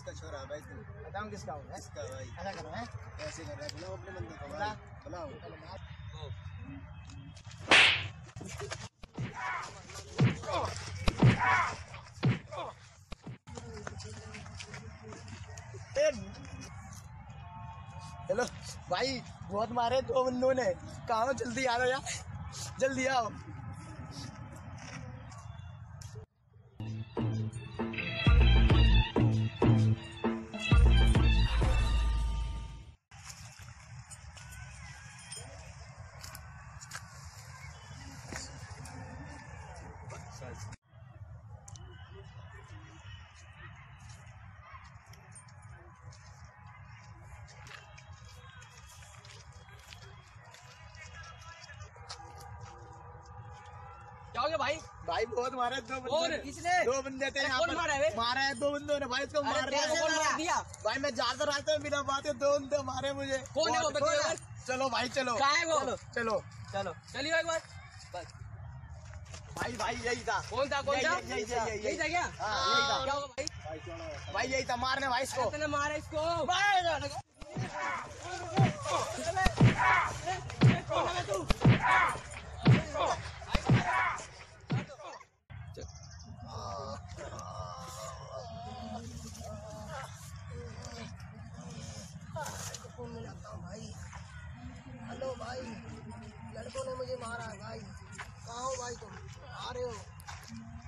इसका छोरा भाई बताऊँ किसका होगा इसका भाई? ऐसा करो है? कैसे कर रहा है बुलाओ अपने बंदे को भाई। बुलाओ। हेलो भाई बहुत मारे दो बंदों ने। कहा जल्दी आ जाओ यार। जल्दी आओ। हो गया भाई भाई बहुत मारे दो बंदे किसने? दो बंदे थे यहाँ पर मारा है मारा है दो बंदों ने भाई इसको मार हैं दिया भाई मैं जाता रहता हूँ बिना बात दो बंदे मारे मुझे कौन है वो है? चलो भाई चलो कहाँ है वो? चलो चलो चलो चलिए एक बार बस भाई भाई यही था कौन था कौन था यही- यही- यही- था क्या हाँ, यही था। क्या होगा भाई भाई यही था मारने भाई इसको इतने मारा इसको हेलो भाई मुझे मारा है भाई। कहाँ हो भाई तुम? आ रहे हो?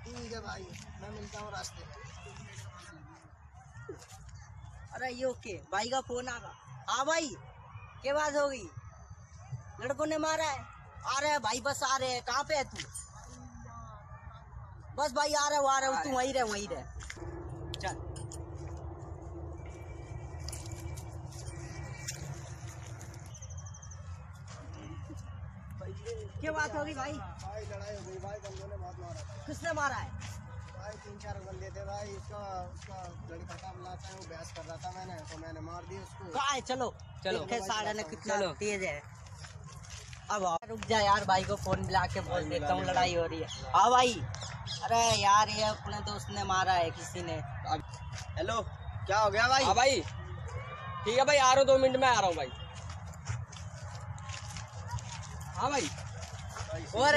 ठीक है भाई मैं मिलता हूँ रास्ते। अरे ये ओके भाई का फ़ोन आ रहा। हाँ भाई क्या बात हो गई? लड़कों ने मारा है। आ रहे है भाई बस आ रहे हैं। कहाँ पे है तू? बस भाई आ रहे हो आ रहे हो। तू वहीं रहे वहीं रह। चल। क्या बात होगी भाई? भाई लड़ाई हो गई भाई बंदों ने बहुत मारा था। किसने मारा है? भाई तीन चार बंदे थे भाई इसका उसका लड़का का मिलाता है वो बहस कर रहा था मैंने तो मैंने मार दिया उसको। कहाँ है? चलो चलो। देखे साड़ा ने कितना तेज है। अब रुक जा यार भाई को फ़ोन मिला के बोल देता हूँ लड़ाई हो रही है। हाँ भाई। अरे यार ये अपने दोस्त ने मारा है किसी ने। हेलो क्या हो गया भाई? हाँ भाई। ठीक है भाई आ रहा हूँ दो मिनट में आ रहा हूँ भाई। हाँ भाई। और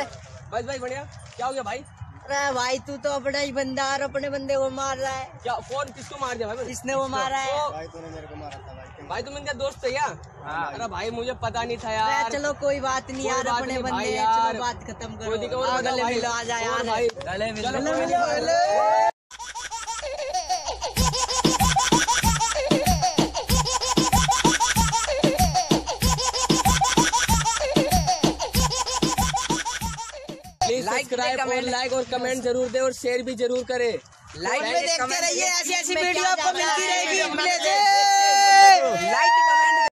बस भाई बढ़िया। क्या हो गया भाई? अरे भाई तू तो अपना ही बंदा और अपने बंदे को मार रहा है। क्या कौन किसको मार दिया भाई? किसने वो मारा है? भाई तूने मेरे को मारा था भाई भाई तुम इनका दोस्त है क्या अरे भाई मुझे पता नहीं था यार। चलो कोई बात नहीं यार बात अपने बंदे हैं, चलो बात खत्म करो। गले मिलो आ जा यार। भाई गले मिलो। सब्सक्राइब और लाइक और कमेंट ज़रूर दे और शेयर भी ज़रूर करे। लाइक में देखते रहिए ऐसी ऐसी वीडियो आपको मिलती रहेगी। लाइक